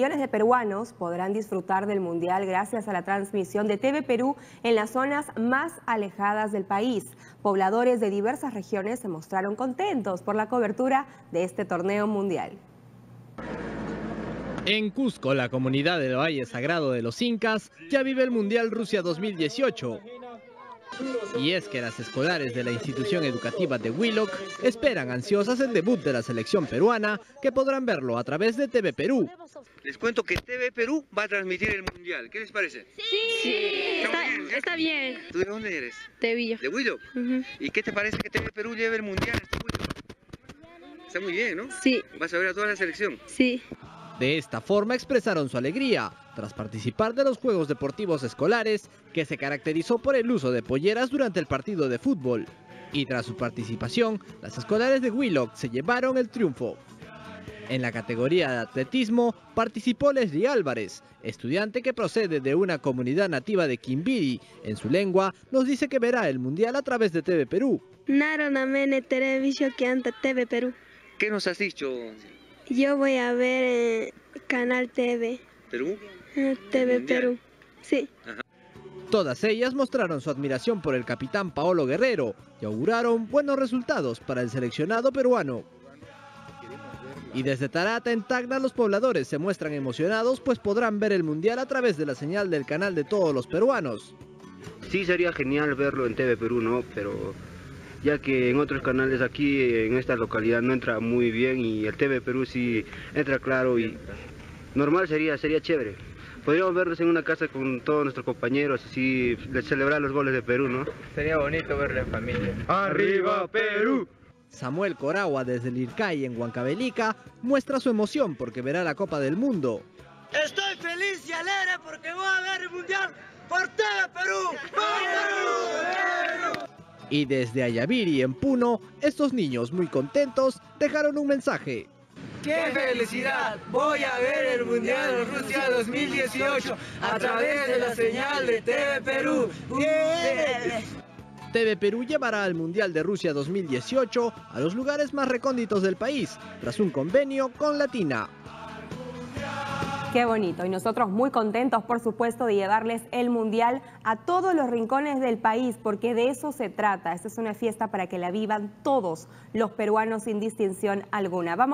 Millones de peruanos podrán disfrutar del Mundial gracias a la transmisión de TV Perú en las zonas más alejadas del país. Pobladores de diversas regiones se mostraron contentos por la cobertura de este torneo mundial. En Cusco, la comunidad del Valle Sagrado de los Incas ya vive el Mundial Rusia 2018. Y es que las escolares de la institución educativa de Willock esperan ansiosas el debut de la selección peruana, que podrán verlo a través de TV Perú. Les cuento que TV Perú va a transmitir el Mundial. ¿Qué les parece? Sí, está, bien. ¿Tú de dónde eres? De Villa. ¿De Willock? ¿Y qué te parece que TV Perú lleve el Mundial Willock? Está muy bien, ¿no? Sí. ¿Vas a ver a toda la selección? Sí. De esta forma expresaron su alegría tras participar de los Juegos Deportivos Escolares, que se caracterizó por el uso de polleras durante el partido de fútbol. Y tras su participación, las escolares de Willock se llevaron el triunfo. En la categoría de atletismo participó Leslie Álvarez, estudiante que procede de una comunidad nativa de Quimbiri. En su lengua nos dice que verá el mundial a través de TV Perú. televisión que anta TV Perú. ¿Qué nos has dicho? Yo voy a ver eh, Canal TV. ¿Perú? Eh, TV Perú, sí. Todas ellas mostraron su admiración por el capitán Paolo Guerrero y auguraron buenos resultados para el seleccionado peruano. Y desde Tarata en Tacna los pobladores se muestran emocionados pues podrán ver el mundial a través de la señal del canal de todos los peruanos. Sí sería genial verlo en TV Perú, ¿no? Pero ya que en otros canales aquí en esta localidad no entra muy bien y el TV Perú sí entra claro y normal sería, sería chévere. Podríamos verlos en una casa con todos nuestros compañeros, así celebrar los goles de Perú, ¿no? Sería bonito verlo en familia. ¡Arriba Perú! Samuel Coragua desde el Ircay en Huancavelica muestra su emoción porque verá la Copa del Mundo. Estoy feliz y alegre porque voy a ver el Mundial por TV Perú. ¡Por Perú! Y desde Ayaviri en Puno, estos niños muy contentos dejaron un mensaje. ¡Qué felicidad! Voy a ver el Mundial Rusia 2018 a través de la señal de TV Perú. TV Perú llevará al Mundial de Rusia 2018 a los lugares más recónditos del país, tras un convenio con Latina. Qué bonito. Y nosotros muy contentos, por supuesto, de llevarles el Mundial a todos los rincones del país, porque de eso se trata. Esta es una fiesta para que la vivan todos los peruanos sin distinción alguna. Vamos